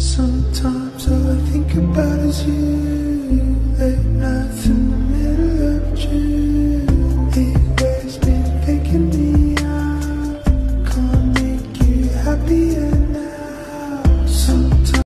Sometimes all I think about is you. Late nights in the middle of June. It has been taking me out. Can't make you happier now. Sometimes